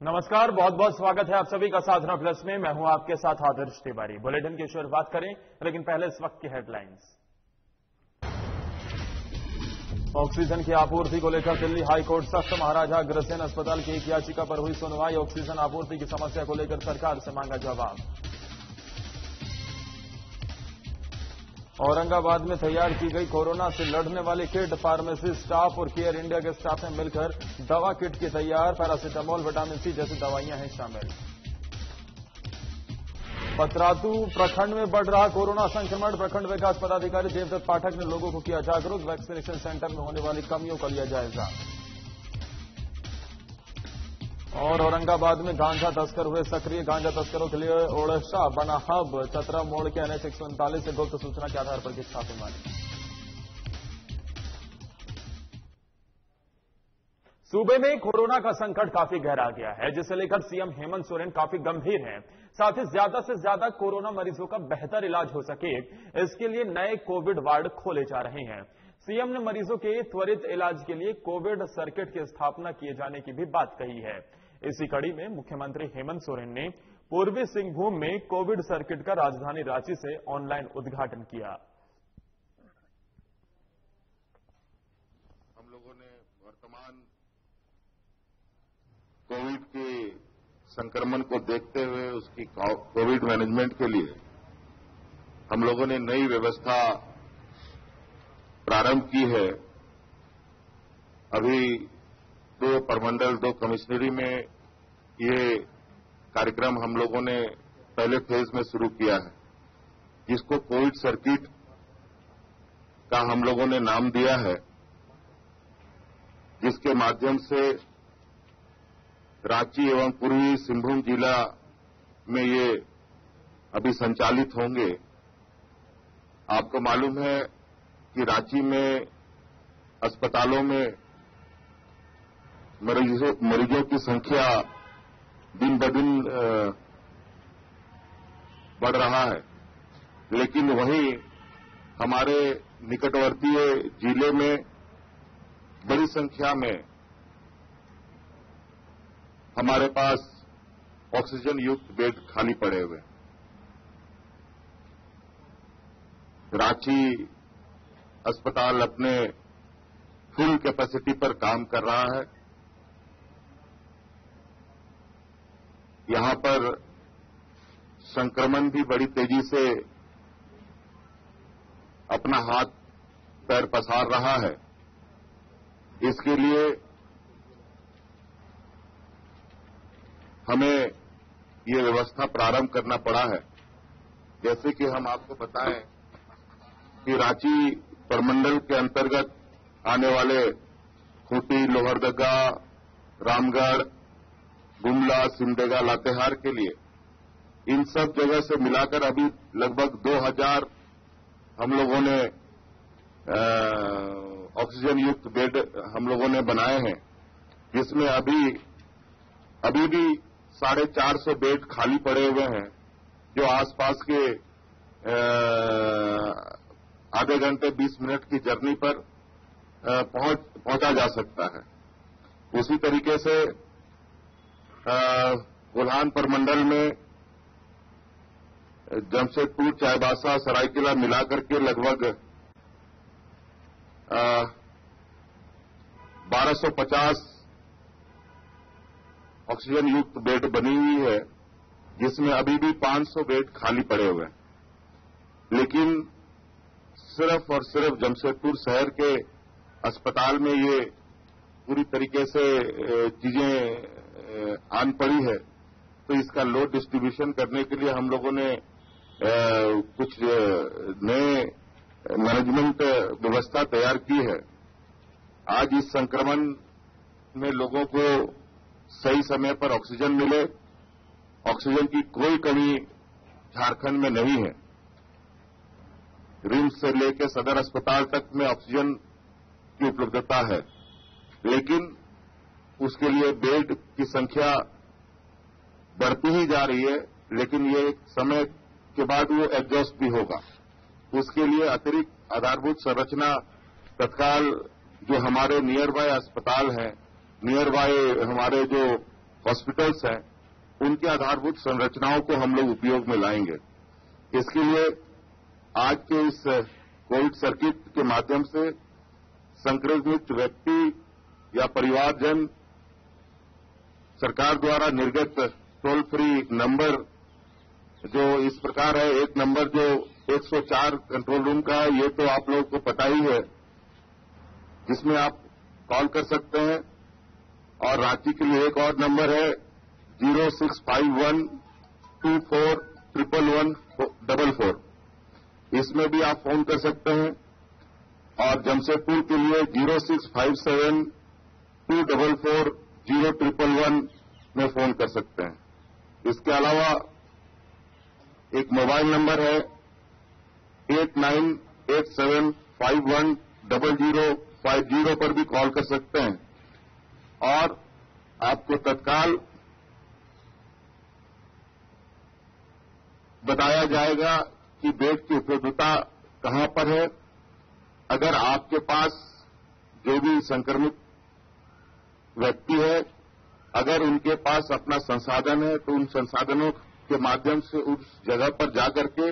नमस्कार बहुत बहुत स्वागत है आप सभी का साधना प्लस में। मैं हूँ आपके साथ आदर्श तिवारी। बुलेटिन की शुरुआत करें, लेकिन पहले इस वक्त की हेडलाइंस ऑक्सीजन की आपूर्ति को लेकर दिल्ली हाईकोर्ट सख्त महाराजा अग्रसेन अस्पताल की एक याचिका पर हुई सुनवाई। ऑक्सीजन आपूर्ति की समस्या को लेकर सरकार से मांगा जवाब। औरंगाबाद में तैयार की गई कोरोना से लड़ने वाली किट, फार्मेसी स्टाफ और केयर इंडिया के स्टाफ ने मिलकर दवा किट की तैयार, पैरासीटामोल, विटामिन सी जैसी दवाइयाँ हैं शामिल। पतरातू प्रखंड में बढ़ रहा कोरोना संक्रमण, प्रखंड विकास पदाधिकारी देवदत्त पाठक ने लोगों को किया जागरूक, वैक्सीनेशन सेंटर में होने वाली कमियों का लिया जायजा। और औरंगाबाद में गांजा तस्कर हुए सक्रिय गांजा तस्करों के लिए ओडिशा बना हब। चतरा मोड़ के एनएच एक सौ उनतालीस से गुप्त सूचना के आधार पर की छापेमारी सूबे में कोरोना का संकट काफ़ी गहरा गया है, जिसे लेकर सीएम हेमंत सोरेन काफ़ी गंभीर हैं। साथ ही ज़्यादा से ज़्यादा कोरोना मरीजों का बेहतर इलाज हो सके, इसके लिए नए कोविड वार्ड खोले जा रहे हैं। सीएम ने मरीजों के त्वरित इलाज के लिए कोविड सर्किट की स्थापना किए जाने की भी बात कही है। इसी कड़ी में मुख्यमंत्री हेमंत सोरेन ने पूर्वी सिंहभूम में कोविड सर्किट का राजधानी रांची से ऑनलाइन उद्घाटन किया। हम लोगों ने वर्तमान कोविड के संक्रमण को देखते हुए उसकी कोविड मैनेजमेंट के लिए हम लोगों ने नई व्यवस्था प्रारंभ की है। अभी दो परमंडल, दो कमिश्नरी में ये कार्यक्रम हम लोगों ने पहले फ़ेज़ में शुरू किया है। जिसको कोविड सर्किट का हम लोगों ने नाम दिया है, जिसके माध्यम से रांची एवं पूर्वी सिंहभूम जिला में ये अभी संचालित होंगे। आपको मालूम है कि रांची में अस्पतालों में मरीजों की संख्या दिन ब दिन बढ़ रहा है। लेकिन वहीं हमारे निकटवर्ती ज़िले में बड़ी संख्या में हमारे पास ऑक्सीजन युक्त बेड खाली पड़े हुए रांची अस्पताल अपने फुल कैपेसिटी पर काम कर रहा है। यहाँ पर संक्रमण भी बड़ी तेज़ी से अपना हाथ पैर पसार रहा है। इसके लिए हमें ये व्यवस्था प्रारंभ करना पड़ा है। जैसे कि हम आपको बताएँ कि रांची प्रमंडल के अंतर्गत आने वाले खूंटी, लोहरदगा, रामगढ़ गुमला, सिमडेगा, लातेहार के लिए। इन सब जगह से मिलाकर अभी लगभग 2000 हम लोगों ने ऑक्सीजन युक्त बेड हम लोगों ने बनाए हैं, जिसमें अभी अभी भी साढ़े चार सौ बेड खाली पड़े हुए हैं, जो आसपास के आधे घंटे 20 मिनट की जर्नी पर पहुँच, पहुँचा जा सकता है। उसी तरीके से बुल्हान प्रमंडल में जमशेदपुर, चाईबासा, सरायकेला मिलाकर के लगभग 1250 ऑक्सीजन युक्त बेड बनी हुई है, जिसमें अभी भी 500 बेड खाली पड़े हुए हैं। लेकिन सिर्फ़ और सिर्फ़ जमशेदपुर शहर के अस्पताल में ये पूरी तरीके से चीज़ें आन पड़ी है तो इसका लोड डिस्ट्रीब्यूशन करने के लिए हम लोगों ने कुछ नए मैनेजमेंट व्यवस्था तैयार की है। आज इस संक्रमण में लोगों को सही समय पर ऑक्सीजन मिले। ऑक्सीजन की कोई कमी झारखंड में नहीं है। रिम्स से लेकर सदर अस्पताल तक में ऑक्सीजन की उपलब्धता है। लेकिन उसके लिए बेड की संख्या बढ़ती ही जा रही है, लेकिन ये समय के बाद वो एडजस्ट भी होगा। उसके लिए अतिरिक्त आधारभूत संरचना तत्काल जो हमारे नियर बाय अस्पताल हैं नियर बाय हमारे जो हॉस्पिटल्स हैं, उनके आधारभूत संरचनाओं को हम लोग उपयोग में लाएँगे। इसके लिए आज के इस कोविड सर्किट के माध्यम से संक्रमित व्यक्ति या परिवारजन सरकार द्वारा निर्गत टोल फ्री नंबर जो इस प्रकार है, एक नंबर जो 104 कंट्रोल रूम का है, ये तो आप लोगों को पता ही है, जिसमें आप कॉल कर सकते हैं। और रांची के लिए एक और नंबर है zero six five one two four triple one double four इसमें भी आप फ़ोन कर सकते हैं। और जमशेदपुर के लिए zero six five seven two double four zero triple one में फ़ोन कर सकते हैं। इसके अलावा एक मोबाइल नंबर है eight nine eight seven five one double zero five zero पर भी कॉल कर सकते हैं। और आपको तत्काल बताया जाएगा कि बेड की उपलब्धता कहाँ पर है। अगर आपके पास जो भी संक्रमित व्यक्ति है, अगर उनके पास अपना संसाधन है तो उन संसाधनों के माध्यम से उस जगह पर जाकर के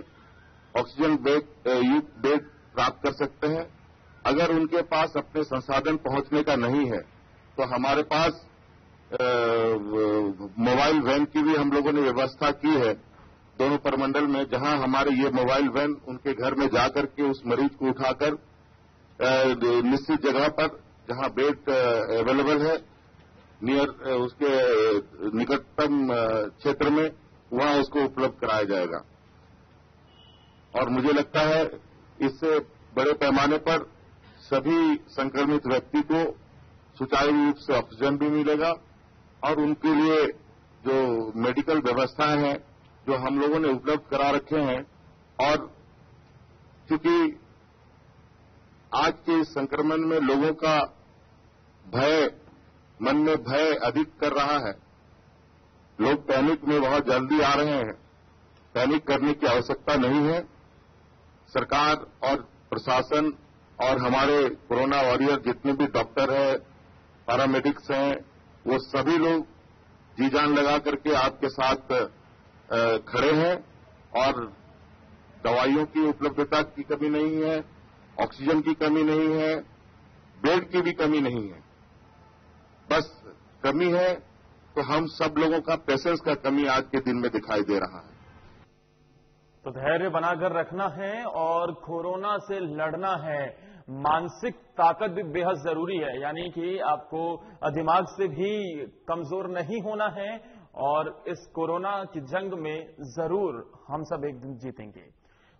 ऑक्सीजन बेड युक्त बेड प्राप्त कर सकते हैं। अगर उनके पास अपने संसाधन पहुँचने का नहीं है तो हमारे पास मोबाइल वैन की भी हम लोगों ने व्यवस्था की है दोनों परमंडल में, जहाँ हमारे ये मोबाइल वैन उनके घर में जाकर के उस मरीज़ को उठाकर निश्चित जगह पर जहाँ बेड अवेलेबल है नियर उसके निकटतम क्षेत्र में वहाँ उसको उपलब्ध कराया जाएगा। और मुझे लगता है इससे बड़े पैमाने पर सभी संक्रमित व्यक्ति को सुचारू रूप से ऑक्सीजन भी मिलेगा और उनके लिए जो मेडिकल व्यवस्थाएँ हैं, जो हम लोगों ने उपलब्ध करा रखे हैं, और क्योंकि आज के संक्रमण में लोगों का भय मन में भय अधिक कर रहा है। लोग पैनिक में बहुत जल्दी आ रहे हैं। पैनिक करने की आवश्यकता नहीं है। सरकार और प्रशासन और हमारे कोरोना वॉरियर जितने भी डॉक्टर हैं, पैरामेडिक्स हैं, वो सभी लोग जी जान लगा करके आपके साथ खड़े हैं और दवाइयों की उपलब्धता की कमी नहीं है, ऑक्सीजन की कमी नहीं है, बेड की भी कमी नहीं है। बस कमी है तो हम सब लोगों का पेशेंस का कमी आज के दिन में दिखाई दे रहा है। तो धैर्य बनाकर रखना है और कोरोना से लड़ना है। मानसिक ताकत भी बेहद ज़रूरी है, यानी कि आपको दिमाग से भी कमज़ोर नहीं होना है और इस कोरोना की जंग में ज़रूर हम सब एक दिन जीतेंगे।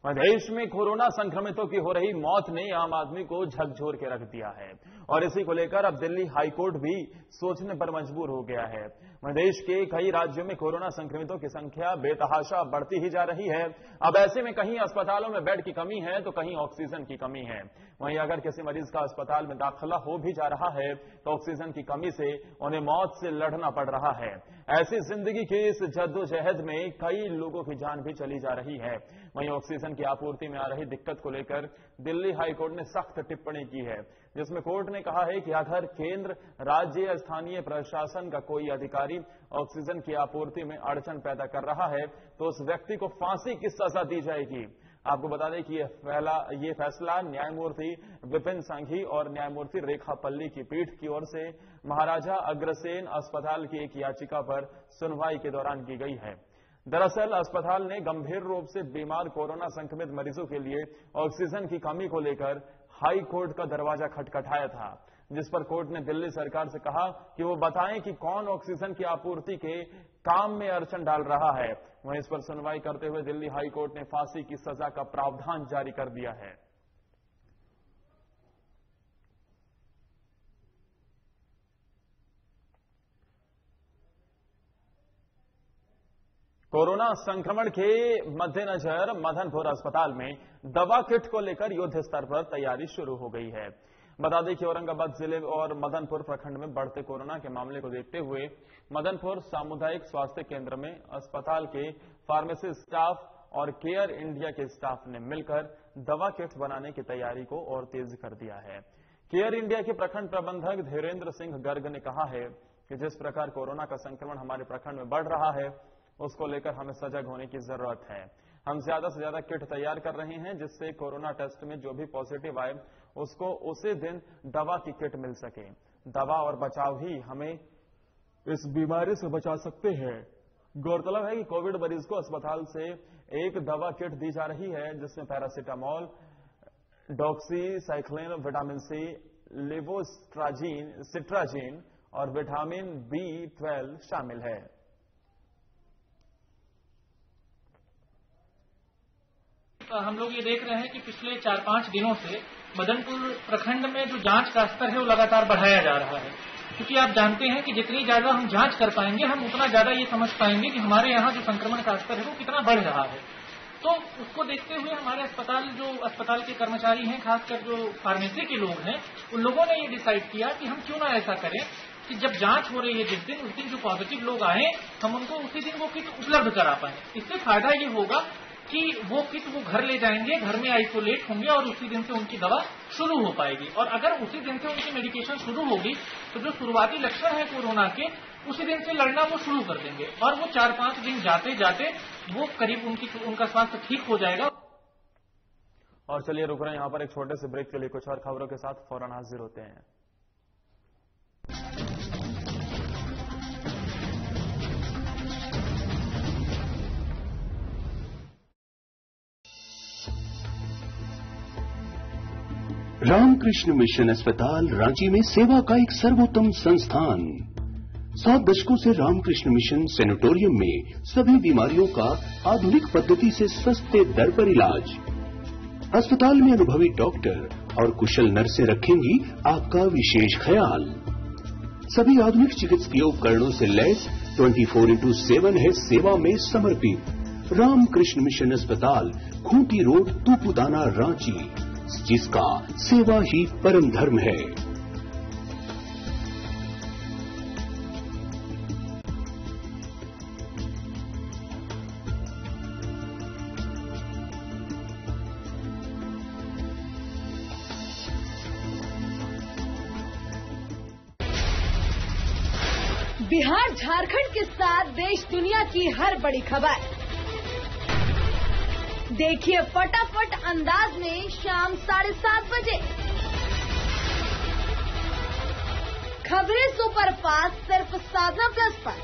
देश में कोरोना संक्रमितों की हो रही मौत ने आम आदमी को झकझोर के रख दिया है। और इसी को लेकर अब दिल्ली हाईकोर्ट भी सोचने पर मजबूर हो गया है। देश के कई राज्यों में कोरोना संक्रमितों की संख्या बेतहाशा बढ़ती ही जा रही है। अब ऐसे में कहीं अस्पतालों में बेड की कमी है तो कहीं ऑक्सीजन की कमी है। वहीं अगर किसी मरीज़ का अस्पताल में दाखिला हो भी जा रहा है तो ऑक्सीजन की कमी से उन्हें मौत से लड़ना पड़ रहा है। ऐसी ज़िंदगी की इस जद्दोजहद में कई लोगों की जान भी चली जा रही है। वहीं ऑक्सीजन की आपूर्ति में आ रही दिक्कत को लेकर दिल्ली हाईकोर्ट ने सख्त टिप्पणी की है। जिसमें कोर्ट ने कहा है कि अगर केंद्र, राज्य या स्थानीय प्रशासन का कोई अधिकारी ऑक्सीजन की आपूर्ति में अड़चन पैदा कर रहा है तो उस व्यक्ति को फांसी की सजा दी जाएगी। आपको बता दें कि यह ये फैसला न्यायमूर्ति विपिन संघी और न्यायमूर्ति रेखा पल्ली की पीठ की ओर से महाराजा अग्रसेन अस्पताल की एक याचिका पर सुनवाई के दौरान की गई है। दरअसल, अस्पताल ने गंभीर रूप से बीमार कोरोना संक्रमित मरीजों के लिए ऑक्सीजन की कमी को लेकर हाई कोर्ट का दरवाज़ा खटखटाया था, जिस पर कोर्ट ने दिल्ली सरकार से कहा कि वो बताएँ कि कौन ऑक्सीजन की आपूर्ति के काम में अड़चन डाल रहा है। वहीं इस पर सुनवाई करते हुए दिल्ली हाई कोर्ट ने फांसी की सजा का प्रावधान जारी कर दिया है। कोरोना संक्रमण के मद्देनजर मदनपुर अस्पताल में दवा किट को लेकर युद्ध स्तर पर तैयारी शुरू हो गई है। बता दें कि औरंगाबाद ज़िले और मदनपुर प्रखंड में बढ़ते कोरोना के मामले को देखते हुए मदनपुर सामुदायिक स्वास्थ्य केंद्र में अस्पताल के फार्मेसी स्टाफ और केयर इंडिया के स्टाफ ने मिलकर दवा किट बनाने की तैयारी को और तेज कर दिया है। केयर इंडिया के प्रखंड प्रबंधक धीरेन्द्र सिंह गर्ग ने कहा है कि जिस प्रकार कोरोना का संक्रमण हमारे प्रखंड में बढ़ रहा है उसको लेकर हमें सजग होने की ज़रूरत है। हम ज़्यादा से ज़्यादा किट तैयार कर रहे हैं जिससे कोरोना टेस्ट में जो भी पॉजिटिव आए, उसको उसी दिन दवा की किट मिल सके। दवा और बचाव ही हमें इस बीमारी से बचा सकते हैं। गौरतलब है कि कोविड मरीज़ को अस्पताल से एक दवा किट दी जा रही है, जिसमें paracetamol, doxycycline, vitamin C, levocetirizine, cetirizine और विटामिन बी ट्वेल्व शामिल है। हम लोग ये देख रहे हैं कि पिछले चार पाँच दिनों से मदनपुर प्रखंड में जो जाँच का स्तर है वो लगातार बढ़ाया जा रहा है। क्योंकि आप जानते हैं कि जितनी ज़्यादा हम जाँच कर पाएँगे, हम उतना ज़्यादा ये समझ पाएँगे कि हमारे यहाँ जो संक्रमण का स्तर है वो कितना बढ़ रहा है। तो उसको देखते हुए हमारे अस्पताल, जो अस्पताल के कर्मचारी हैं, खासकर जो फार्मेसी के लोग हैं, उन लोगों ने ये डिसाइड किया कि हम क्यों ना ऐसा करें कि जब जाँच हो रही है जिस दिन, उस दिन जो पॉजिटिव लोग आए, हम उनको उसी दिन वो किट उपलब्ध करा पाए। इससे फ़ायदा ये होगा कि वो किट वो घर ले जाएँगे, घर में आइसोलेट होंगे और उसी दिन से उनकी दवा शुरू हो पाएगी। और अगर उसी दिन से उनकी मेडिकेशन शुरू होगी तो जो शुरुआती लक्षण है कोरोना के, उसी दिन से लड़ना वो शुरू कर देंगे। और वो चार पाँच दिन जाते जाते वो करीब उनकी, उनका स्वास्थ्य ठीक हो जाएगा। और चलिए रुक रहे हैं, यहाँ पर एक छोटे से ब्रेक के लिए कुछ और खबरों के साथ फ़ौरन हाजिर होते हैं। रामकृष्ण मिशन अस्पताल रांची में सेवा का एक सर्वोत्तम संस्थान। सात दशकों से रामकृष्ण मिशन सेनेटोरियम में सभी बीमारियों का आधुनिक पद्धति से सस्ते दर पर इलाज। अस्पताल में अनुभवी डॉक्टर और कुशल नर्सें रखेंगी आपका विशेष ख्याल। सभी आधुनिक चिकित्सकीय उपकरणों से लैस 24 फोर इंटू सेवन है सेवा में समर्पित। रामकृष्ण मिशन अस्पताल खूंटी रोड तूपुदाना रांची। जिसका सेवा ही परम धर्म है। बिहार झारखंड के साथ देश दुनिया की हर बड़ी खबर। देखिए फटाफट अंदाज में शाम साढ़े सात बजे। खबरें सुपर फास्ट सिर्फ़ साधना प्लस पर।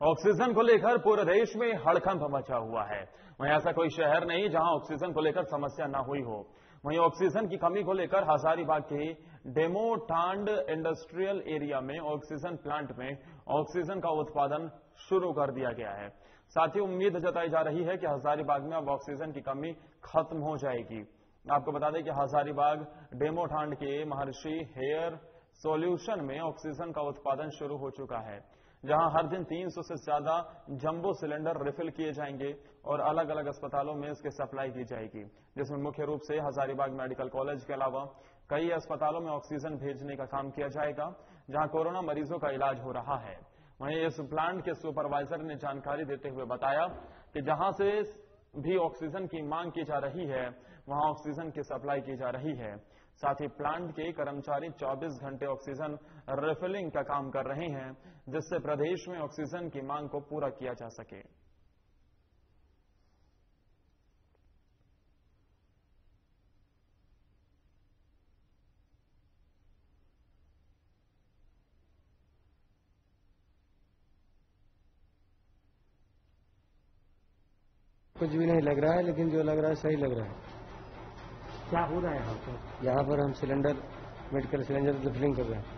ऑक्सीजन को लेकर पूरे देश में हड़कंप मचा हुआ है। वहीं ऐसा कोई शहर नहीं जहाँ ऑक्सीजन को लेकर समस्या न हुई हो। वहीं ऑक्सीजन की कमी को लेकर हजारीबाग के डेमोटांड इंडस्ट्रियल एरिया में ऑक्सीजन प्लांट में ऑक्सीजन का उत्पादन शुरू कर दिया गया है। साथ ही उम्मीद जताई जा रही है कि हजारीबाग में अब ऑक्सीजन की कमी खत्म हो जाएगी। आपको बता दें कि हजारीबाग डेमोठांड के महर्षि हेयर सॉल्यूशन में ऑक्सीजन का उत्पादन शुरू हो चुका है। जहाँ हर दिन 300 से ज़्यादा जंबो सिलेंडर रिफिल किए जाएँगे और अलग अलग अस्पतालों में इसकी सप्लाई की जाएगी, जिसमें मुख्य रूप से हजारीबाग मेडिकल कॉलेज के अलावा कई अस्पतालों में ऑक्सीजन भेजने का काम किया जाएगा, जहाँ कोरोना मरीजों का इलाज हो रहा है। वहीं इस प्लांट के सुपरवाइजर ने जानकारी देते हुए बताया कि जहाँ से भी ऑक्सीजन की मांग की जा रही है, वहाँ ऑक्सीजन की सप्लाई की जा रही है। साथ ही प्लांट के कर्मचारी 24 घंटे ऑक्सीजन रिफिलिंग का काम कर रहे हैं जिससे प्रदेश में ऑक्सीजन की मांग को पूरा किया जा सके। कुछ भी नहीं लग रहा है लेकिन जो लग रहा है सही लग रहा है। क्या हो रहा है यहाँ पर? यहाँ पर हम सिलेंडर मेडिकल सिलेंडर रिफिलिंग कर रहे हैं।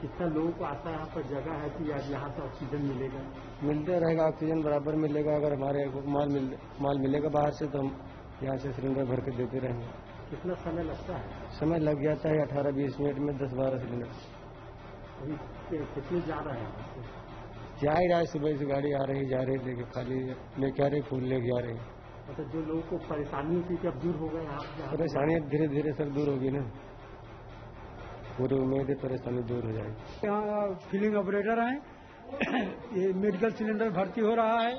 कितना लोगों को आता है यहाँ पर जगह है कि आज यहाँ से ऑक्सीजन मिलेगा? मिलते रहेगा ऑक्सीजन बराबर मिलेगा अगर हमारे माल मिल माल मिलेगा बाहर से तो हम यहाँ से सिलेंडर भर के देते रहेंगे। कितना समय लगता है? समय लग जाता है अठारह बीस मिनट में दस बारह सिलेंडर। अभी कितने जा रहे हैं? जा ही रहा है सुबह से गाड़ी आ रही जा रही लेके खाली लेके आ रही फूल लेके आ रही। मतलब जो लोगों को परेशानी होती थी अब दूर हो गए परेशानियाँ धीरे धीरे सर दूर होगी ना। पूरी उम्मीद है परेशानी दूर हो जाएगी। यहाँ फिलिंग ऑपरेटर हैं। ये मेडिकल सिलेंडर भर्ती हो रहा है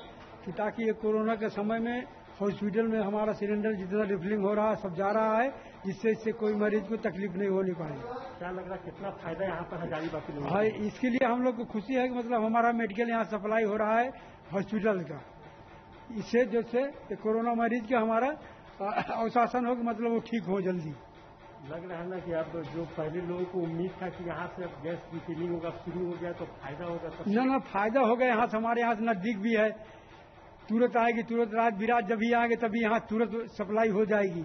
कि ताकि ये कोरोना के समय में हॉस्पिटल में हमारा सिलेंडर जितना रिफिलिंग हो रहा है सब जा रहा है जिससे इससे कोई मरीज़ को तकलीफ़ नहीं होनी पाए। क्या लग रहा है कितना फ़ायदा यहाँ पर हजारीबाग के लोगों को? हाँ इसके लिए हम लोग को खुशी है कि मतलब हमारा मेडिकल यहाँ सप्लाई हो रहा है हॉस्पिटल का। इससे जैसे कोरोना मरीज़ का हमारा अवशासन हो कि मतलब वो ठीक हो जल्दी। लग रहा है ना कि अब जो पहले लोगों को उम्मीद था कि यहाँ से अब गैस रिफिलिंग होगा, शुरू हो गया तो फ़ायदा होगा ना ना, न, फ़ायदा होगा, यहाँ से हमारे यहाँ से नज़दीक भी है। तुरंत आएगी, तुरंत रात बिराज जब ही आएँगे, तभी यहाँ तुरंत सप्लाई हो जाएगी।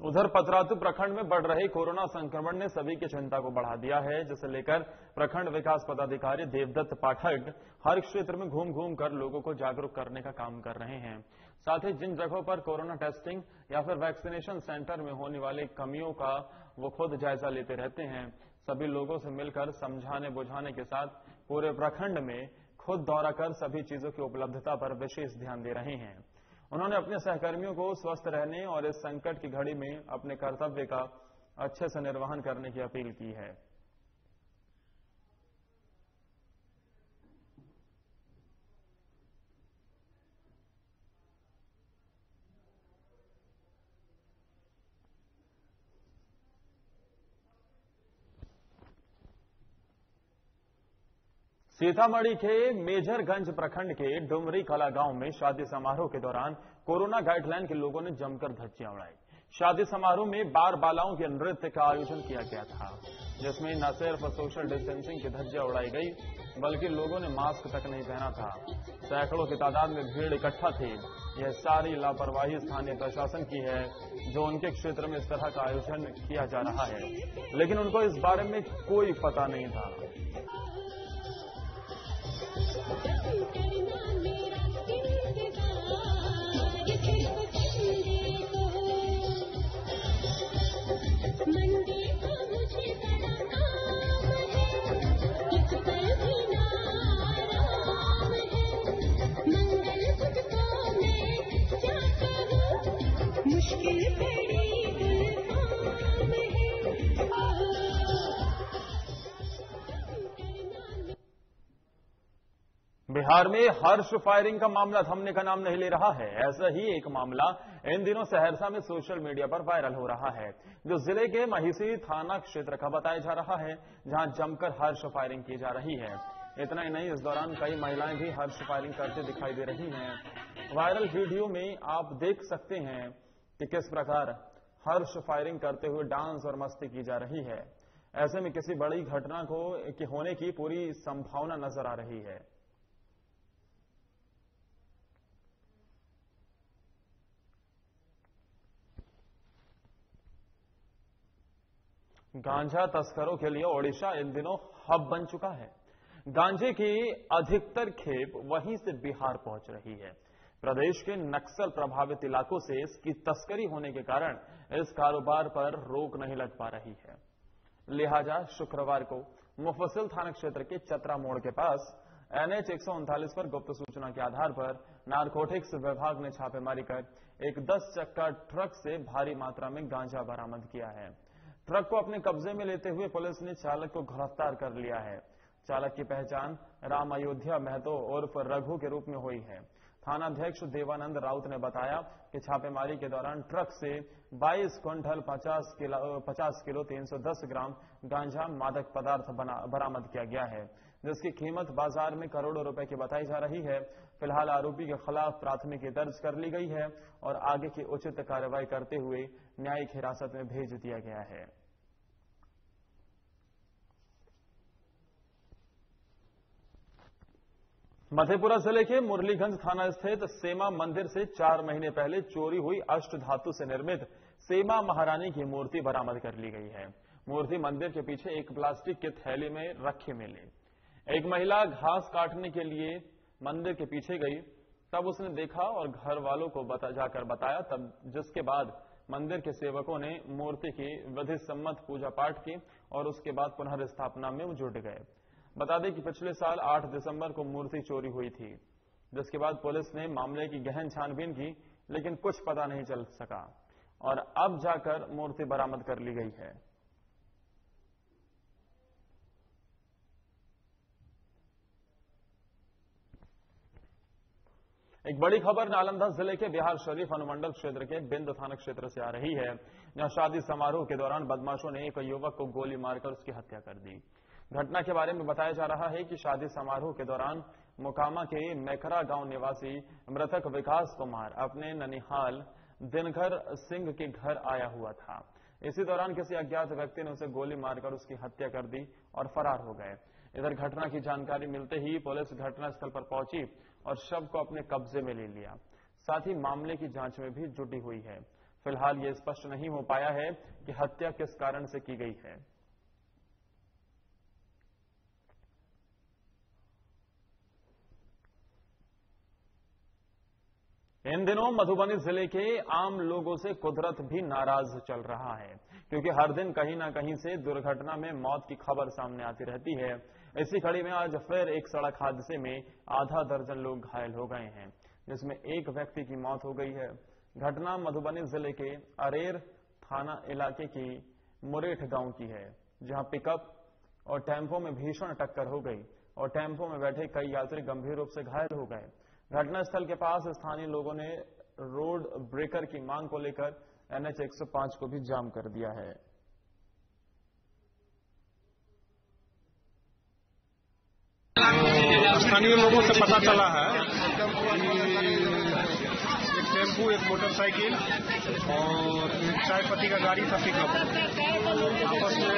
उधर पतरातू प्रखंड में बढ़ रहे कोरोना संक्रमण ने सभी की चिंता को बढ़ा दिया है, जिसे लेकर प्रखंड विकास पदाधिकारी देवदत्त पाठक हर क्षेत्र में घूम घूम कर लोगों को जागरूक करने का काम कर रहे हैं। साथ ही जिन जगहों पर कोरोना टेस्टिंग या फिर वैक्सीनेशन सेंटर में होने वाली कमियों का वो खुद जायजा लेते रहते हैं। सभी लोगों से मिलकर समझाने बुझाने के साथ पूरे प्रखंड में खुद दौरा कर सभी चीज़ों की उपलब्धता पर विशेष ध्यान दे रहे हैं। उन्होंने अपने सहकर्मियों को स्वस्थ रहने और इस संकट की घड़ी में अपने कर्तव्य का अच्छे से निर्वहन करने की अपील की है। सीतामढ़ी के मेजरगंज प्रखंड के डुमरी कला गाँव में शादी समारोह के दौरान कोरोना गाइडलाइन के लोगों ने जमकर धज्जियाँ उड़ाई। शादी समारोह में बार बालाओं के नृत्य का आयोजन किया गया था, जिसमें न सिर्फ़ सोशल डिस्टेंसिंग की धज्जियाँ उड़ाई गई, बल्कि लोगों ने मास्क तक नहीं पहना था। सैकड़ों की तादाद में भीड़ इकट्ठा थी। यह सारी लापरवाही स्थानीय प्रशासन की है, जो उनके क्षेत्र में इस तरह का आयोजन किया जा रहा है। लेकिन उनको इस बारे में कोई पता नहीं था। बिहार में हर्ष फायरिंग का मामला थमने का नाम नहीं ले रहा है। ऐसा ही एक मामला इन दिनों सहरसा में सोशल मीडिया पर वायरल हो रहा है, जो ज़िले के महिसी थाना क्षेत्र का बताया जा रहा है, जहाँ जमकर हर्ष फायरिंग की जा रही है। इतना ही नहीं, इस दौरान कई महिलाएँ भी हर्ष फायरिंग करते दिखाई दे रही हैं। वायरल वीडियो में आप देख सकते हैं कि किस प्रकार हर्ष फायरिंग करते हुए डांस और मस्ती की जा रही है। ऐसे में किसी बड़ी घटना को, के होने की पूरी संभावना नज़र आ रही है। गांजा तस्करों के लिए ओडिशा इन दिनों हब बन चुका है। गांजे की अधिकतर खेप वहीं से बिहार पहुँच रही है। प्रदेश के नक्सल प्रभावित इलाकों से इसकी तस्करी होने के कारण इस कारोबार पर रोक नहीं लग पा रही है। लिहाजा शुक्रवार को मुफसिल थाना क्षेत्र के चतरा मोड़ के पास एनएच एक पर गुप्त सूचना के आधार पर नारकोटिक्स विभाग ने छापेमारी कर एक 10 चक्का ट्रक से भारी मात्रा में गांजा बरामद किया है। ट्रक को अपने कब्जे में लेते हुए पुलिस ने चालक को गिरफ़्तार कर लिया है। चालक की पहचान राम अयोध्या, महतो उर्फ़ रघु के रूप में हुई है। थानाध्यक्ष देवानंद राउत ने बताया कि छापेमारी के दौरान ट्रक से 22 क्विंटल 50 किलो 50 किलो 310 ग्राम गांजा मादक पदार्थ बरामद किया गया है, जिसकी कीमत बाज़ार में करोड़ों रुपए की बताई जा रही है। फ़िलहाल आरोपी के खिलाफ प्राथमिकी दर्ज कर ली गई है और आगे की उचित कार्रवाई करते हुए न्यायिक हिरासत में भेज दिया गया है। मधेपुरा ज़िले के मुरलीगंज थाना स्थित सेमा मंदिर से चार महीने पहले चोरी हुई अष्ट धातु से निर्मित सेमा महारानी की मूर्ति बरामद कर ली गई है। मूर्ति मंदिर के पीछे एक प्लास्टिक के थैली में रखे मिली। एक महिला घास काटने के लिए मंदिर के पीछे गई। तब उसने देखा और घर वालों को बता, जाकर बताया। तब जिसके बाद मंदिर के सेवकों ने मूर्ति की विधि सम्मत पूजा पाठ की और उसके बाद पुनर्स्थापना में जुट गए। बता दें कि पिछले साल 8 दिसंबर को मूर्ति चोरी हुई थी। जिसके बाद पुलिस ने मामले की गहन छानबीन की, लेकिन कुछ पता नहीं चल सका। और अब जाकर मूर्ति बरामद कर ली गई है। एक बड़ी खबर नालंदा ज़िले के बिहार शरीफ अनुमंडल क्षेत्र के बिंद थाना क्षेत्र से आ रही है। जहाँ शादी समारोह के दौरान बदमाशों ने एक युवक को गोली मारकर उसकी हत्या कर दी। घटना के बारे में बताया जा रहा है कि शादी समारोह के दौरान मोकामा के मेखरा गाँव निवासी मृतक विकास कुमार अपने ननिहाल दिनकर सिंह के घर आया हुआ था। इसी दौरान किसी अज्ञात व्यक्ति ने उसे गोली मारकर उसकी हत्या कर दी और फरार हो गए। इधर घटना की जानकारी मिलते ही पुलिस घटनास्थल पर पहुँची और शव को अपने कब्जे में ले लिया। साथ ही मामले की जाँच में भी जुटी हुई है। फ़िलहाल ये स्पष्ट नहीं हो पाया है कि हत्या किस कारण से की गई है। इन दिनों मधुबनी ज़िले के आम लोगों से कुदरत भी नाराज़ चल रहा है, क्योंकि हर दिन कहीं ना कहीं से दुर्घटना में मौत की खबर सामने आती रहती है। इसी कड़ी में आज फिर एक सड़क हादसे में आधा दर्जन लोग घायल हो गए हैं, जिसमें एक व्यक्ति की मौत हो गई है। घटना मधुबनी ज़िले के अरेर थाना इलाके की मुरेठ गाँव की है, जहाँ पिकअप और टेंपो में भीषण टक्कर हो गई और टेंपो में बैठे कई यात्री गंभीर रूप से घायल हो गए। घटनास्थल के पास स्थानीय लोगों ने रोड ब्रेकर की मांग को लेकर एनएच 105 को भी जाम कर दिया है। स्थानीय लोगों से पता चला है एक टेंपू, एक मोटरसाइकिल और एक चाय पत्ती का गाड़ी था पिकअप आपस में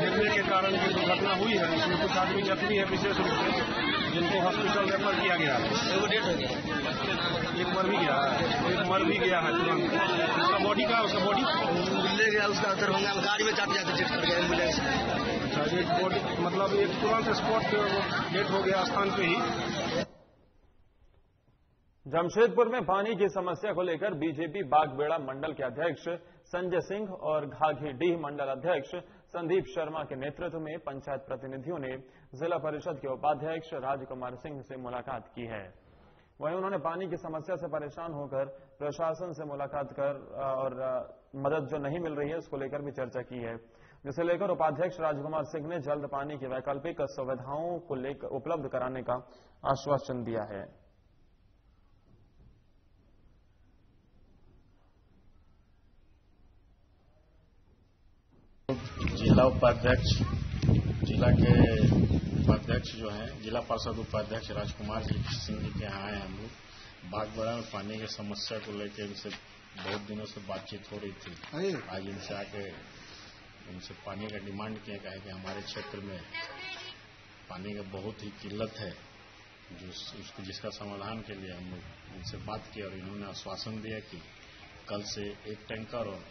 गिरने के कारण जो दुर्घटना हुई है उसमें कुछ आदमी जख्मी है, विशेष रूप से। जिनको हॉस्पिटल रेफर किया गया। है वो डेट हो गया। एक मर भी गया है एक मर भी गया है तुरंत। उसका बॉडी का उसका बॉडी ले गया उसका दरभंगा में गाड़ी में जाते जाते चेक कर गया एंबुलेंस अच्छा एक बॉडी मतलब एक तुरंत स्पॉट पे डेथ हो गया स्थान पे ही। जमशेदपुर में पानी की समस्या को लेकर बीजेपी बागबेड़ा मंडल के अध्यक्ष संजय सिंह और घाघीडीह मंडल अध्यक्ष संदीप शर्मा के नेतृत्व में पंचायत प्रतिनिधियों ने जिला परिषद के उपाध्यक्ष राजकुमार सिंह से मुलाकात की है। वहीं उन्होंने पानी की समस्या से परेशान होकर प्रशासन से मुलाकात कर और मदद जो नहीं मिल रही है, उसको लेकर भी चर्चा की है। जिसे लेकर उपाध्यक्ष राजकुमार सिंह ने जल्द पानी की वैकल्पिक सुविधाओं को लेकर उपलब्ध कराने का आश्वासन दिया है। जिला उपाध्यक्ष जिला के उपाध्यक्ष जो हैं जिला पार्षद उपाध्यक्ष राजकुमार जी सिंह जी के यहाँ आए हम लोग। बागबाड़ा में पानी की समस्या को लेकर इनसे बहुत दिनों से बातचीत हो रही थी। आज इनसे आके इनसे पानी का डिमांड किया गया कि हमारे क्षेत्र में पानी का बहुत ही किल्लत है जो उसको जिसका समाधान के लिए हम लोग इनसे बात की और इन्होंने आश्वासन दिया कि कल से एक टैंकर और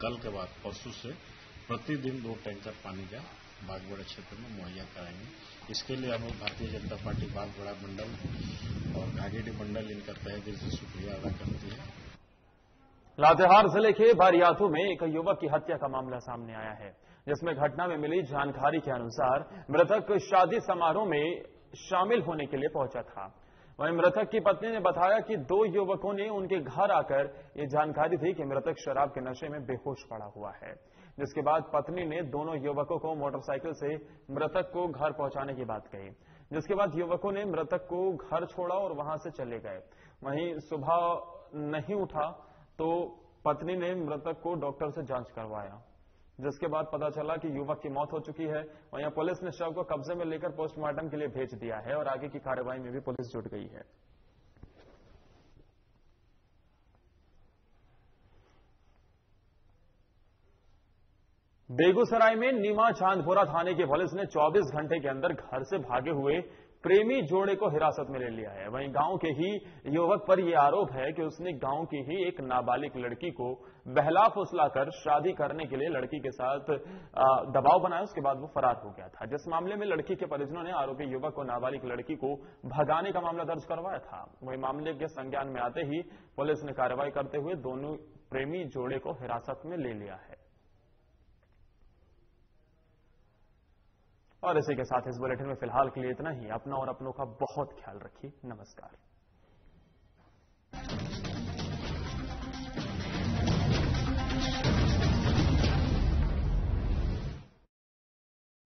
कल के बाद परसों से प्रतिदिन दो टैंकर पानी का बागबड़ा क्षेत्र में मुहैया कराएँगे। इसके लिए हम भारतीय जनता पार्टी बागबड़ा मंडल और घाघेडी मंडल इनका तहे दिल से शुक्रिया अदा करती है। लातेहार ज़िले के बारियातू में एक युवक की हत्या का मामला सामने आया है, जिसमें घटना में मिली जानकारी के अनुसार मृतक शादी समारोह में शामिल होने के लिए पहुँचा था। वहीं मृतक की पत्नी ने बताया कि दो युवकों ने उनके घर आकर ये जानकारी दी कि मृतक शराब के नशे में बेहोश पड़ा हुआ है। जिसके बाद पत्नी ने दोनों युवकों को मोटरसाइकिल से मृतक को घर पहुँचाने की बात कही। जिसके बाद युवकों ने मृतक को घर छोड़ा और वहाँ से चले गए। वहीं सुबह नहीं उठा तो पत्नी ने मृतक को डॉक्टर से जाँच करवाया। जिसके बाद पता चला कि युवक की मौत हो चुकी है। वहीं पुलिस ने शव को कब्जे में लेकर पोस्टमार्टम के लिए भेज दिया है और आगे की कार्रवाई में भी पुलिस जुट गई है। बेगूसराय में नीमा चांदपुरा थाने की पुलिस ने 24 घंटे के अंदर घर से भागे हुए प्रेमी जोड़े को हिरासत में ले लिया है। वहीं गाँव के ही युवक पर यह आरोप है कि उसने गाँव की ही एक नाबालिग लड़की को बहला फुसलाकर शादी करने के लिए लड़की के साथ दबाव बनाया। उसके बाद वो फरार हो गया था। जिस मामले में लड़की के परिजनों ने आरोपी युवक को नाबालिग लड़की को भगाने का मामला दर्ज करवाया था, वहीं मामले के संज्ञान में आते ही पुलिस ने कार्रवाई करते हुए दोनों प्रेमी जोड़े को हिरासत में ले लिया है। और इसी के साथ इस बुलेटिन में फ़िलहाल के लिए इतना ही। अपना और अपनों का बहुत ख्याल रखिए। नमस्कार।